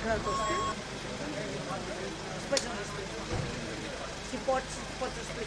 Рагнарто сте. Спățăm. Și poți, poți să spui.